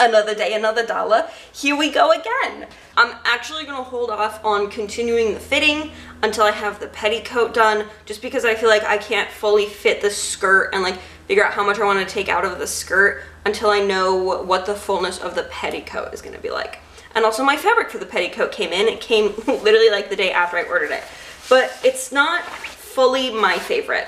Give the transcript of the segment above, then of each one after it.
another day, another dollar. Here we go again. I'm actually gonna hold off on continuing the fitting until I have the petticoat done, just because I feel like I can't fully fit the skirt and like figure out how much I wanna take out of the skirt until I know what the fullness of the petticoat is gonna be like. And also my fabric for the petticoat came in. It came literally like the day after I ordered it. But it's not fully my favorite.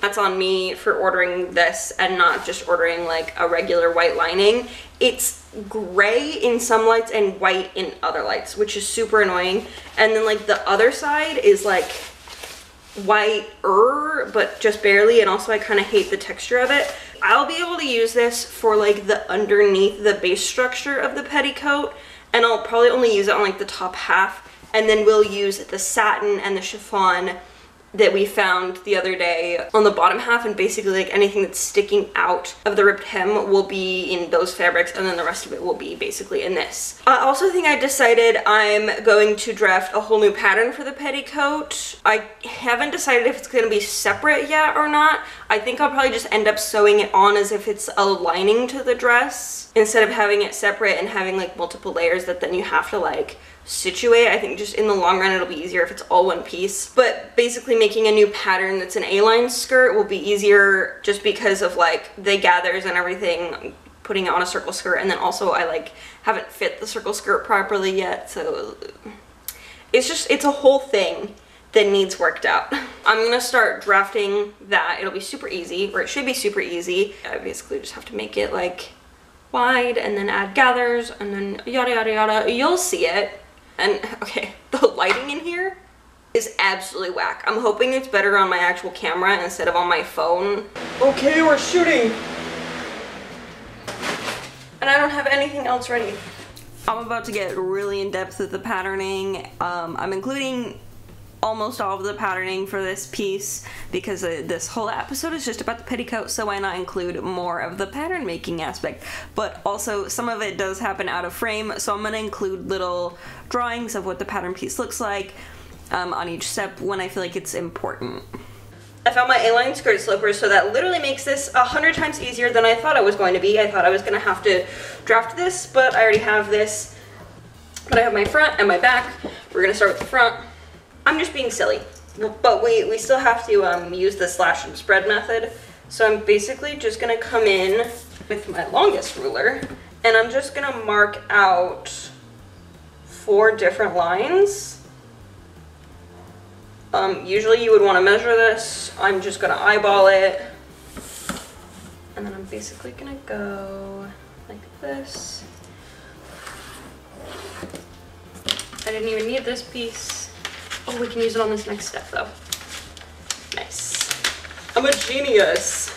That's on me for ordering this and not just ordering like a regular white lining. It's gray in some lights and white in other lights, which is super annoying. And then like the other side is like white-er, but just barely. And also I kind of hate the texture of it. I'll be able to use this for like the underneath the base structure of the petticoat. And I'll probably only use it on like the top half. And then we'll use the satin and the chiffon that we found the other day on the bottom half and basically like anything that's sticking out of the ripped hem will be in those fabrics and then the rest of it will be basically in this. I also think I decided I'm going to draft a whole new pattern for the petticoat. I haven't decided if it's going to be separate yet or not. I think I'll probably just end up sewing it on as if it's a lining to the dress instead of having it separate and having like multiple layers that then you have to like situate. I think just in the long run it'll be easier if it's all one piece. But basically making a new pattern that's an A-line skirt will be easier just because of like the gathers and everything putting it on a circle skirt and then also I like haven't fit the circle skirt properly yet so it's just it's a whole thing that needs worked out. I'm gonna start drafting that. It'll be super easy, or it should be super easy. I basically just have to make it like wide and then add gathers and then yada yada yada. You'll see it. And okay, the lighting in here is absolutely whack. I'm hoping it's better on my actual camera instead of on my phone. Okay, we're shooting. And I don't have anything else ready. I'm about to get really in depth with the patterning. Um, I'm including almost all of the patterning for this piece because uh, this whole episode is just about the petticoat so why not include more of the pattern making aspect but also some of it does happen out of frame so I'm going to include little drawings of what the pattern piece looks like um, on each step when I feel like it's important. I found my A-line skirt slopers, so that literally makes this a hundred times easier than I thought it was going to be. I thought I was gonna have to draft this, but I already have this. But I have my front and my back. We're gonna start with the front. I'm just being silly, but we, we still have to um, use the slash and spread method. So I'm basically just gonna come in with my longest ruler, and I'm just gonna mark out four different lines um, usually you would want to measure this. I'm just to eyeball it. And then I'm basically to go like this. I didn't even need this piece. Oh, we can use it on this next step though. Nice. I'm a genius.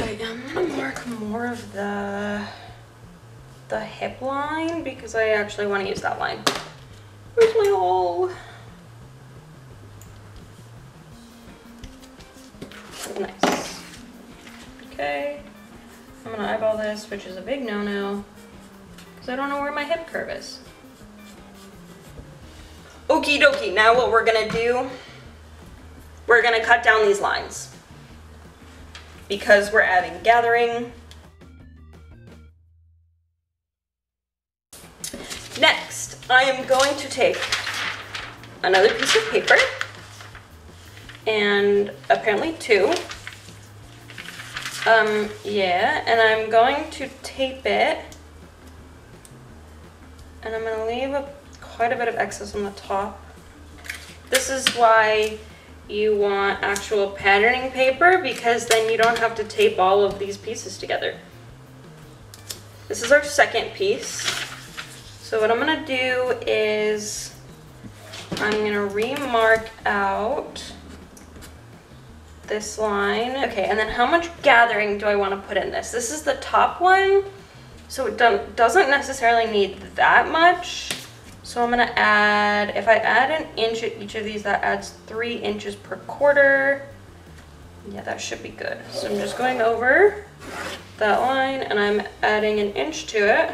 Right, I'm gonna mark more of the the hip line because I actually want to use that line. Where's my hole? Nice. Okay. I'm gonna eyeball this, which is a big no-no, because I don't know where my hip curve is. Okie dokie, now what we're gonna do, we're gonna cut down these lines. Because we're adding gathering. Next, I am going to take another piece of paper and apparently two. Um, yeah, and I'm going to tape it. And I'm to leave a, quite a bit of excess on the top. This is why you want actual patterning paper because then you don't have to tape all of these pieces together. This is our second piece. So what I'm going to do is I'm going to remark out this line. Okay, and then how much gathering do I want to put in this? This is the top one, so it doesn't necessarily need that much. So I'm gonna add, if I add an inch at each of these, that adds three inches per quarter. Yeah, that should be good. So I'm just going over that line and I'm adding an inch to it.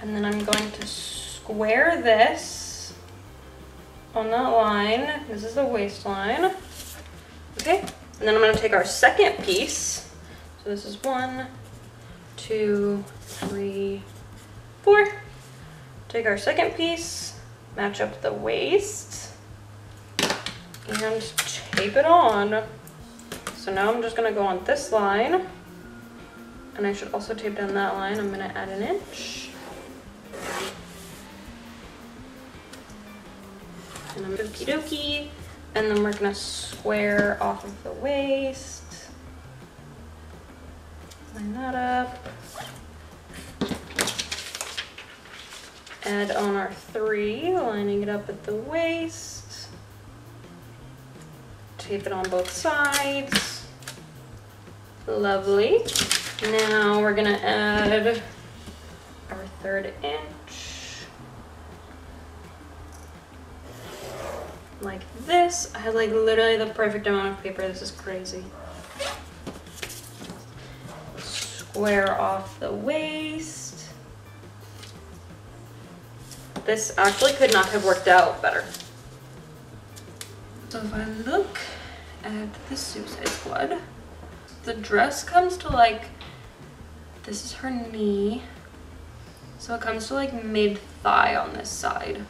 And then I'm going to square this on that line. This is the waistline. Okay, and then I'm gonna take our second piece. So this is one, two, three, four. Take our second piece, match up the waist, and tape it on. So now I'm just gonna go on this line, and I should also tape down that line. I'm gonna add an inch. And I'm okie dokie. And then we're gonna square off of the waist. Line that up. Add on our three, lining it up at the waist. Tape it on both sides. Lovely. Now we're gonna add our third inch. Like this. I have like literally the perfect amount of paper. This is crazy. Square off the waist. This actually could not have worked out better. So if I look at the Suicide Squad, the dress comes to like, this is her knee. So it comes to like mid thigh on this side.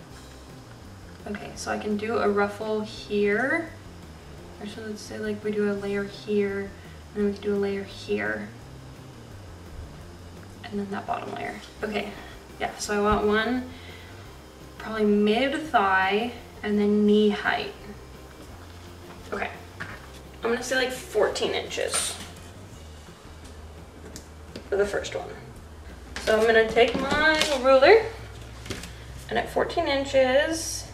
Okay, so I can do a ruffle here. Actually, let's say like we do a layer here, and then we can do a layer here. And then that bottom layer. Okay, yeah, so I want one probably mid thigh and then knee height. Okay, I'm gonna say like 14 inches for the first one. So I'm gonna take my ruler and at 14 inches,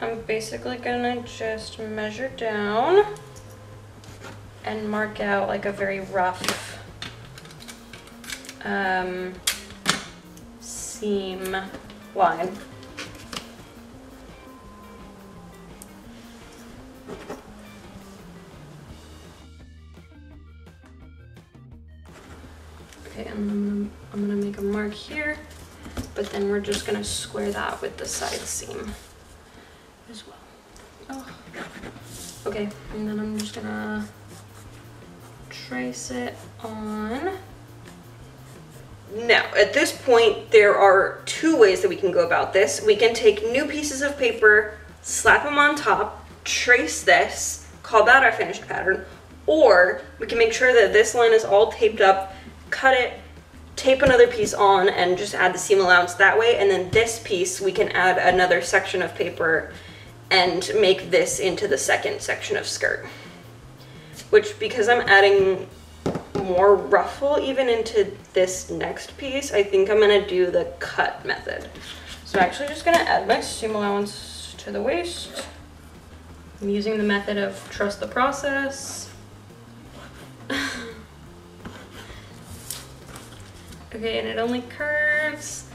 I'm basically gonna just measure down and mark out like a very rough um, seam line. Okay, and then I'm gonna make a mark here, but then we're just gonna square that with the side seam as well. Oh. Okay, and then I'm just gonna trace it on. Now, at this point, there are two ways that we can go about this. We can take new pieces of paper, slap them on top, trace this, call that our finished pattern, or we can make sure that this line is all taped up, cut it, tape another piece on, and just add the seam allowance that way, and then this piece, we can add another section of paper and make this into the second section of skirt. Which, because I'm adding more ruffle even into this next piece, I think I'm gonna do the cut method. So I'm actually just gonna add my seam allowance to the waist. I'm using the method of trust the process. okay, and it only curves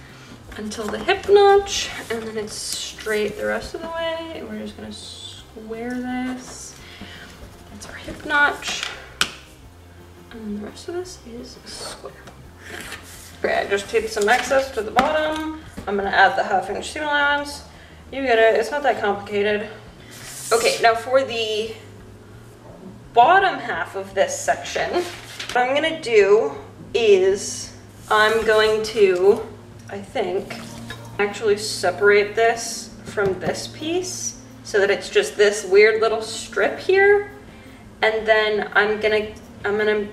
until the hip notch, and then it's straight the rest of the way. We're just gonna square this. That's our hip notch. And the rest of this is square. Okay, I just taped some excess to the bottom. I'm gonna add the half inch seam allowance. You get it, it's not that complicated. Okay, now for the bottom half of this section, what I'm gonna do is I'm going to, I think, actually separate this from this piece so that it's just this weird little strip here. And then I'm gonna, I'm gonna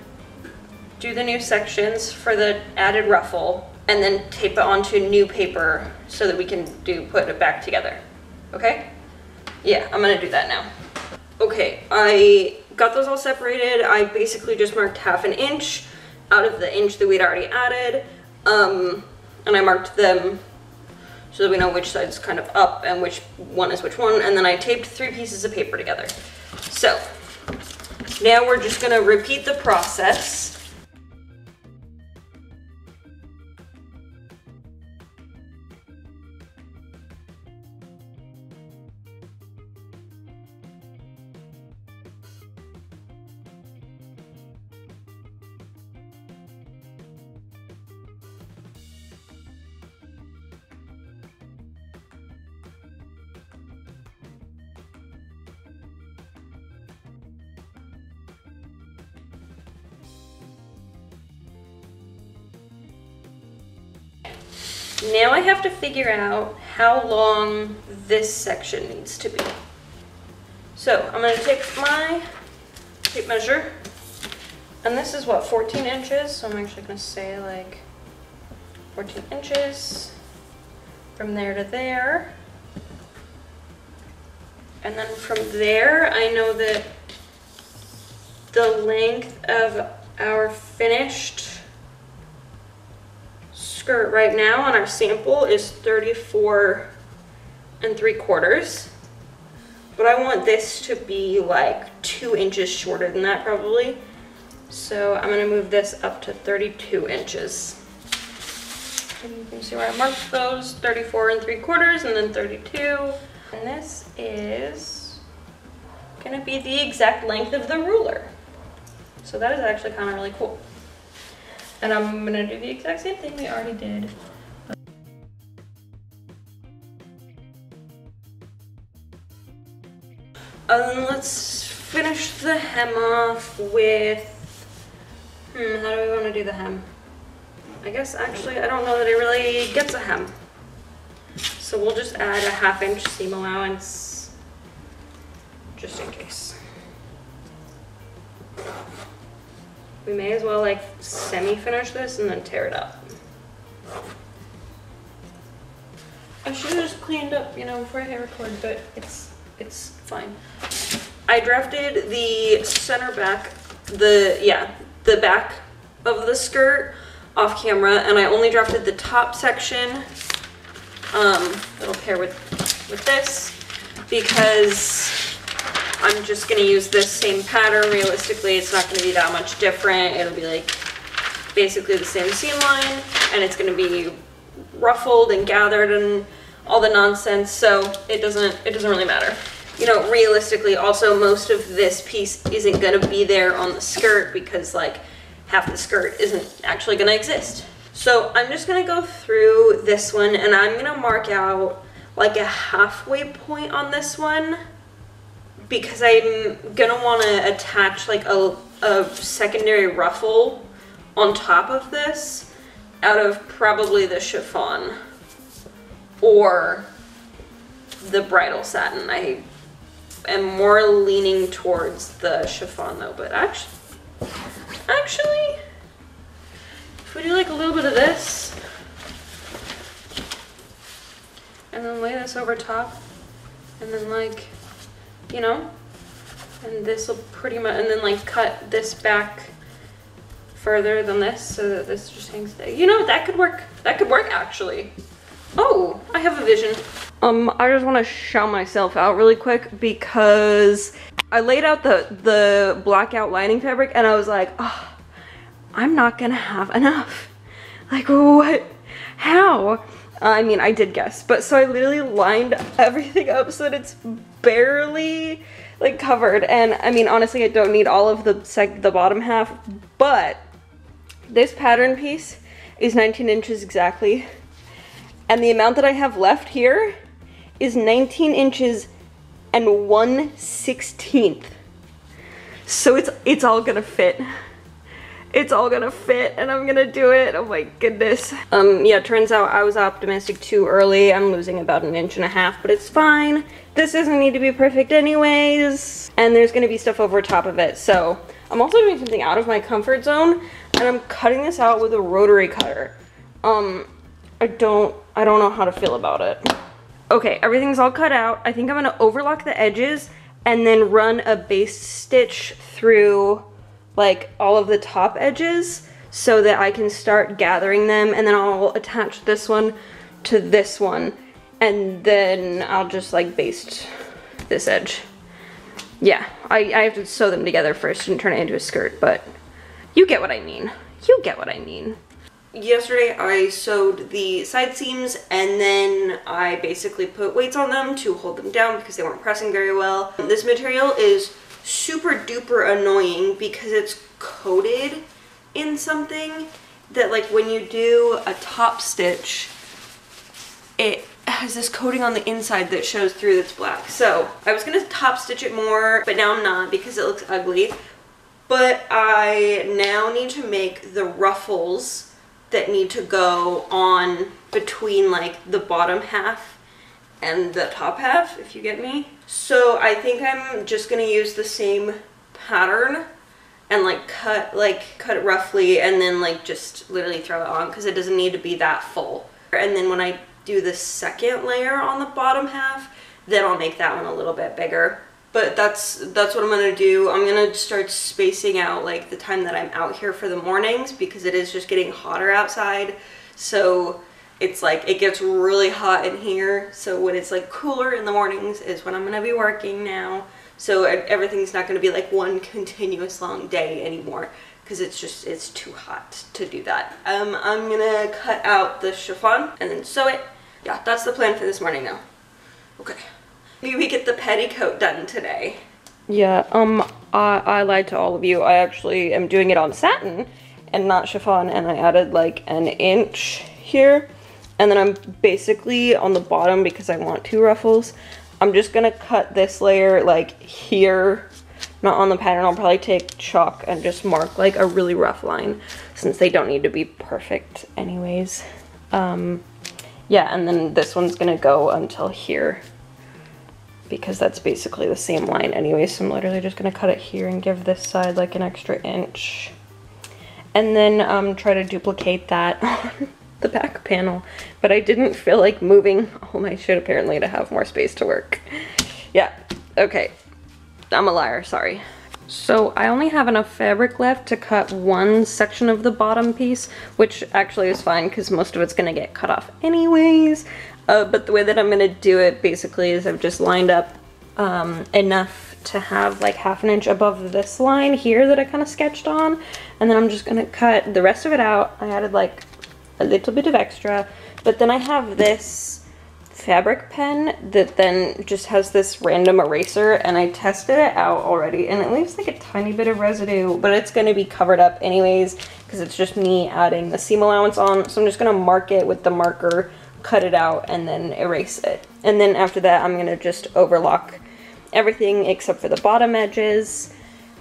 do the new sections for the added ruffle and then tape it onto new paper so that we can do put it back together. Okay? Yeah, I'm gonna do that now. Okay, I got those all separated. I basically just marked half an inch out of the inch that we'd already added. Um, and I marked them so that we know which side's kind of up and which one is which one. And then I taped three pieces of paper together. So now we're just gonna repeat the process. Now I have to figure out how long this section needs to be. So I'm gonna take my tape measure, and this is what, 14 inches? So I'm actually gonna say like 14 inches from there to there. And then from there, I know that the length of our finished skirt right now on our sample is 34 and 3 quarters. But I want this to be like 2 inches shorter than that probably. So I'm going to move this up to 32 inches. And you can see where I marked those, 34 and 3 quarters and then 32. And this is going to be the exact length of the ruler. So that is actually kind of really cool. And I'm to do the exact same thing we already did. Um, let's finish the hem off with, hmm, how do we want to do the hem? I guess actually I don't know that it really gets a hem. So we'll just add a half inch seam allowance just in case. We may as well like semi-finish this and then tear it up. I should have just cleaned up, you know, before I hit record, but it's it's fine. I drafted the center back, the, yeah, the back of the skirt off camera and I only drafted the top section um, that'll pair with, with this because I'm just gonna use this same pattern. Realistically, it's not gonna be that much different. It'll be like basically the same seam line and it's gonna be ruffled and gathered and all the nonsense. So it doesn't, it doesn't really matter. You know, realistically, also most of this piece isn't gonna be there on the skirt because like half the skirt isn't actually gonna exist. So I'm just gonna go through this one and I'm gonna mark out like a halfway point on this one because I'm gonna wanna attach like a, a secondary ruffle on top of this out of probably the chiffon or the bridal satin. I am more leaning towards the chiffon though, but actually, actually, if we do like a little bit of this and then lay this over top and then like, you know, and this will pretty much, and then like cut this back further than this so that this just hangs there. You know, that could work. That could work actually. Oh, I have a vision. Um, I just want to shout myself out really quick because I laid out the, the blackout lining fabric and I was like, oh, I'm not gonna have enough. Like, what? How? I mean, I did guess, but so I literally lined everything up so that it's barely like covered. And I mean, honestly, I don't need all of the sec the bottom half, but this pattern piece is 19 inches exactly. And the amount that I have left here is 19 inches and 1 16th. So it's it's all gonna fit. It's all gonna fit and I'm gonna do it. Oh my goodness. Um, yeah, turns out I was optimistic too early. I'm losing about an inch and a half, but it's fine. This doesn't need to be perfect anyways. And there's gonna be stuff over top of it. So I'm also doing something out of my comfort zone and I'm cutting this out with a rotary cutter. Um, I don't, I don't know how to feel about it. Okay, everything's all cut out. I think I'm gonna overlock the edges and then run a baste stitch through like all of the top edges so that I can start gathering them and then I'll attach this one to this one and then I'll just like baste this edge. Yeah, I, I have to sew them together first and turn it into a skirt, but you get what I mean. You get what I mean yesterday I sewed the side seams and then I basically put weights on them to hold them down because they weren't pressing very well. This material is super duper annoying because it's coated in something that like when you do a top stitch it has this coating on the inside that shows through that's black. So I was gonna top stitch it more but now I'm not because it looks ugly. But I now need to make the ruffles that need to go on between like the bottom half and the top half, if you get me. So I think I'm just gonna use the same pattern and like cut like cut it roughly and then like just literally throw it on because it doesn't need to be that full. And then when I do the second layer on the bottom half, then I'll make that one a little bit bigger. But that's that's what I'm gonna do. I'm gonna start spacing out like the time that I'm out here for the mornings because it is just getting hotter outside. So it's like it gets really hot in here. So when it's like cooler in the mornings is when I'm gonna be working now. So everything's not to be like one continuous long day anymore because it's just, it's too hot to do that. Um, I'm to cut out the chiffon and then sew it. Yeah, that's the plan for this morning now. Okay. Maybe we get the petticoat done today. Yeah, um, I, I lied to all of you. I actually am doing it on satin and not chiffon and I added like an inch here. And then I'm basically on the bottom because I want two ruffles. I'm just gonna cut this layer like here, not on the pattern. I'll probably take chalk and just mark like a really rough line since they don't need to be perfect anyways. Um, yeah, and then this one's gonna go until here because that's basically the same line anyway. So I'm literally just gonna cut it here and give this side like an extra inch. And then um, try to duplicate that the back panel, but I didn't feel like moving all my shit apparently to have more space to work. Yeah, okay. I'm a liar, sorry. So I only have enough fabric left to cut one section of the bottom piece, which actually is fine because most of it's gonna get cut off anyways. Uh, but the way that I'm gonna do it basically is I've just lined up um, enough to have like half an inch above this line here that I kind of sketched on. And then I'm just gonna cut the rest of it out. I added like a little bit of extra. But then I have this fabric pen that then just has this random eraser and I tested it out already and it leaves like a tiny bit of residue but it's going to be covered up anyways because it's just me adding the seam allowance on so I'm just going to mark it with the marker cut it out and then erase it and then after that I'm going to just overlock everything except for the bottom edges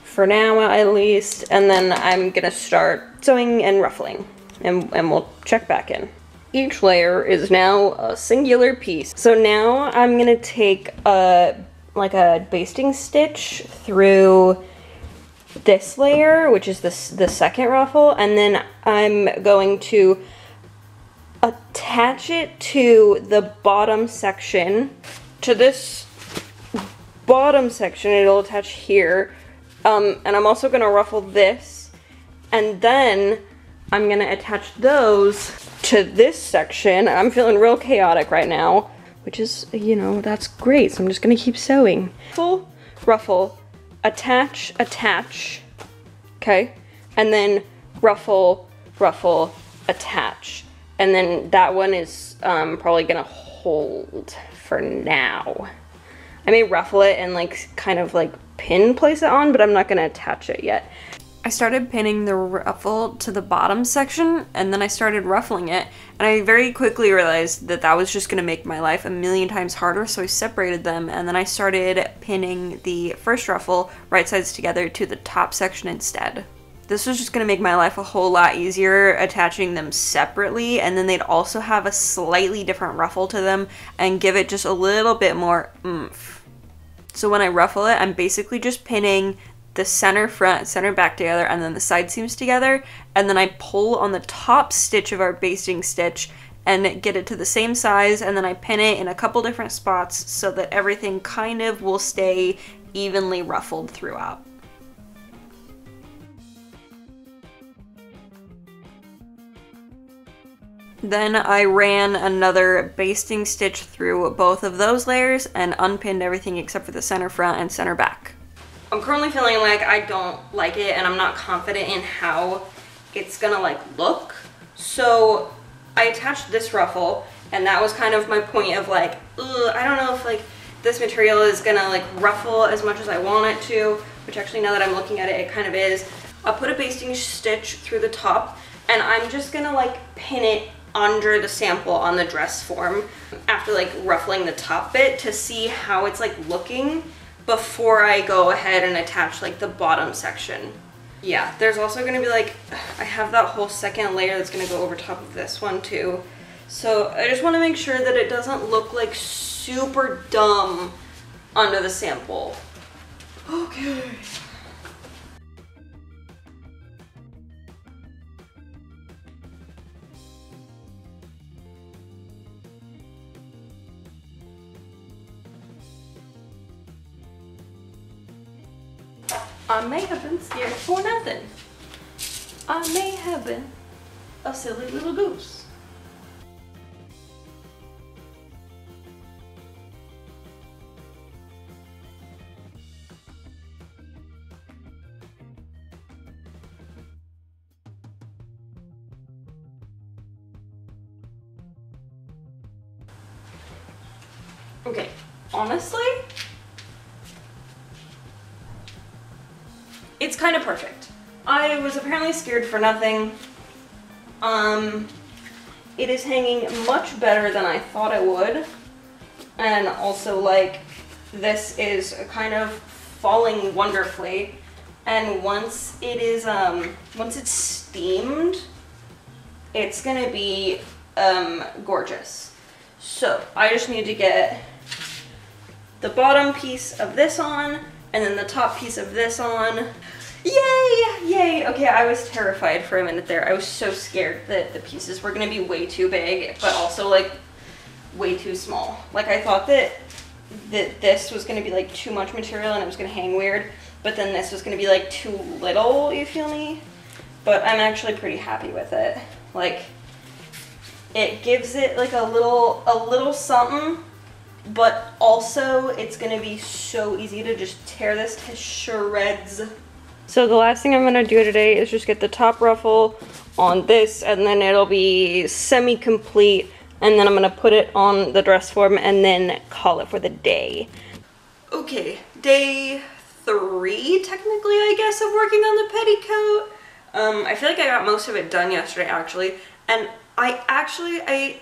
for now at least and then I'm going to start sewing and ruffling and, and we'll check back in. Each layer is now a singular piece. So now I'm gonna take a like a basting stitch through this layer, which is this the second ruffle, and then I'm going to attach it to the bottom section. To this bottom section, it'll attach here. Um, and I'm also gonna ruffle this, and then I'm gonna attach those to this section. I'm feeling real chaotic right now, which is, you know, that's great. So I'm just gonna keep sewing. Full ruffle, attach, attach, okay? And then ruffle, ruffle, attach. And then that one is um, probably gonna hold for now. I may ruffle it and like kind of like pin place it on, but I'm not gonna attach it yet. I started pinning the ruffle to the bottom section and then I started ruffling it and I very quickly realized that that was just going to make my life a million times harder so I separated them and then I started pinning the first ruffle right sides together to the top section instead. This was just going to make my life a whole lot easier attaching them separately and then they'd also have a slightly different ruffle to them and give it just a little bit more oomph. So when I ruffle it, I'm basically just pinning the center front, center back together, and then the side seams together. And then I pull on the top stitch of our basting stitch and get it to the same size. And then I pin it in a couple different spots so that everything kind of will stay evenly ruffled throughout. Then I ran another basting stitch through both of those layers and unpinned everything except for the center front and center back. I'm currently feeling like I don't like it and I'm not confident in how it's gonna like look. So I attached this ruffle and that was kind of my point of like, I don't know if like this material is gonna like ruffle as much as I want it to, which actually now that I'm looking at it, it kind of is. I'll put a basting stitch through the top and I'm just gonna like pin it under the sample on the dress form after like ruffling the top bit to see how it's like looking before I go ahead and attach like the bottom section. Yeah, there's also gonna be like, I have that whole second layer that's gonna go over top of this one too. So I just want to make sure that it doesn't look like super dumb under the sample. Okay. I may have been scared for nothing. I may have been a silly little goose. Okay, honestly, it's kind of perfect. I was apparently scared for nothing. Um, it is hanging much better than I thought it would. And also, like, this is kind of falling wonderfully. And once it is, um, once it's steamed, it's gonna be, um, gorgeous. So, I just need to get the bottom piece of this on, and then the top piece of this on. Yay! Yay! Okay, I was terrified for a minute there. I was so scared that the pieces were gonna be way too big, but also like way too small. Like I thought that that this was gonna be like too much material and it was gonna hang weird, but then this was gonna be like too little, you feel me? But I'm actually pretty happy with it. Like it gives it like a little a little something but also it's gonna be so easy to just tear this to shreds. So the last thing I'm gonna do today is just get the top ruffle on this and then it'll be semi-complete and then I'm gonna put it on the dress form and then call it for the day. Okay, day three technically I guess of working on the petticoat. Um, I feel like I got most of it done yesterday actually and I actually, I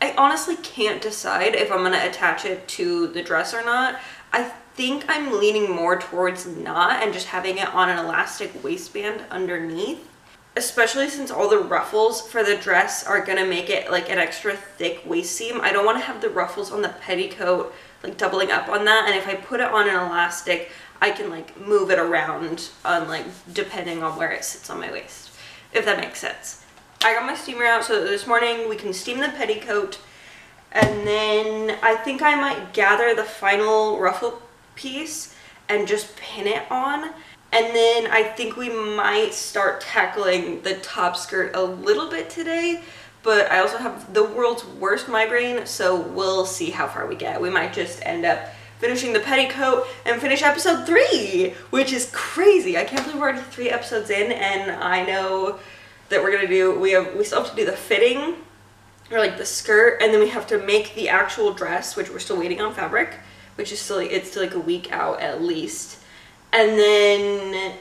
I honestly can't decide if I'm gonna attach it to the dress or not. I think I'm leaning more towards not and just having it on an elastic waistband underneath. Especially since all the ruffles for the dress are gonna make it like an extra thick waist seam. I don't wanna have the ruffles on the petticoat like doubling up on that. And if I put it on an elastic, I can like move it around on like depending on where it sits on my waist, if that makes sense. I got my steamer out so this morning we can steam the petticoat and then I think I might gather the final ruffle piece and just pin it on and then I think we might start tackling the top skirt a little bit today but I also have the world's worst migraine so we'll see how far we get. We might just end up finishing the petticoat and finish episode three which is crazy. I can't believe we're already three episodes in and I know that we're gonna do, we have, we still have to do the fitting or like the skirt and then we have to make the actual dress, which we're still waiting on fabric, which is still, like, it's still like a week out at least. And then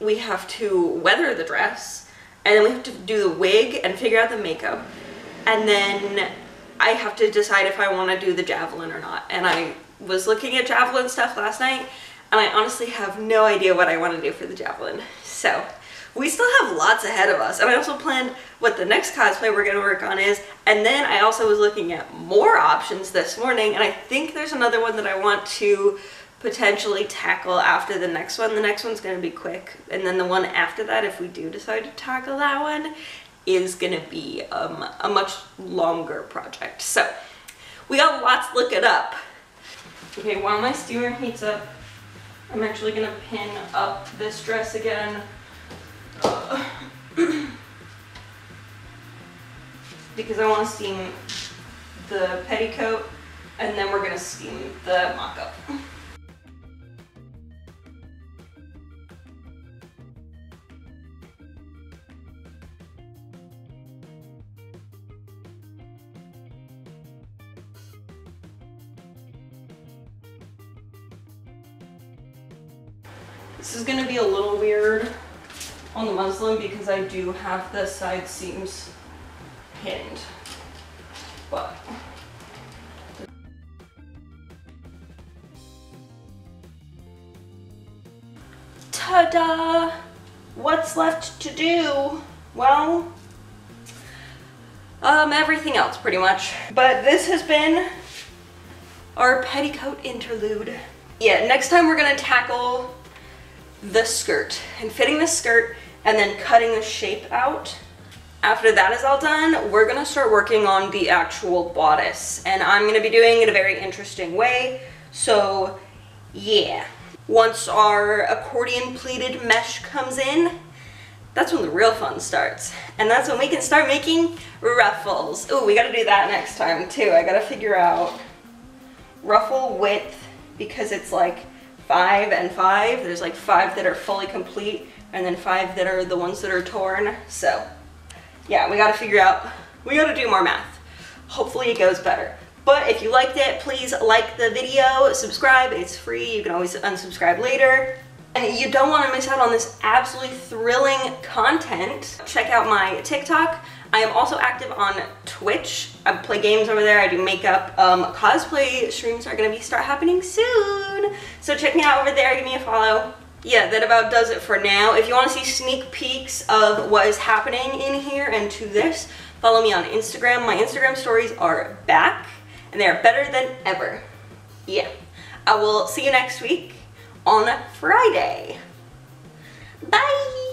we have to weather the dress and then we have to do the wig and figure out the makeup. And then I have to decide if I want to do the javelin or not. And I was looking at javelin stuff last night and I honestly have no idea what I want to do for the javelin. So we still have lots ahead of us. And I also planned what the next cosplay we're going to work on is. And then I also was looking at more options this morning. And I think there's another one that I want to potentially tackle after the next one. The next one's going to be quick. And then the one after that, if we do decide to tackle that one, is going to be um, a much longer project. So we got lots to look it up. Okay, while my steamer heats up, I'm actually going to pin up this dress again because I want to steam the petticoat and then we're going to steam the mock-up. This is going to be a little weird on the muslin because I do have the side seams pinned. But ta-da! What's left to do? Well, um, everything else pretty much. But this has been our petticoat interlude. Yeah, next time we're gonna tackle the skirt and fitting the skirt and then cutting the shape out. After that is all done, we're gonna start working on the actual bodice and I'm gonna be doing it a very interesting way. So yeah, once our accordion pleated mesh comes in, that's when the real fun starts. And that's when we can start making ruffles. Oh, we gotta do that next time too. I gotta figure out ruffle width because it's like five and five. There's like five that are fully complete and then five that are the ones that are torn. So yeah, we gotta figure out, we gotta do more math. Hopefully it goes better. But if you liked it, please like the video, subscribe, it's free. You can always unsubscribe later. And you don't want to miss out on this absolutely thrilling content. Check out my TikTok. I am also active on Twitch. I play games over there, I do makeup. Um, cosplay streams are gonna be start happening soon. So check me out over there, give me a follow. Yeah, that about does it for now. If you wanna see sneak peeks of what is happening in here and to this, follow me on Instagram. My Instagram stories are back and they are better than ever. Yeah, I will see you next week on Friday. Bye!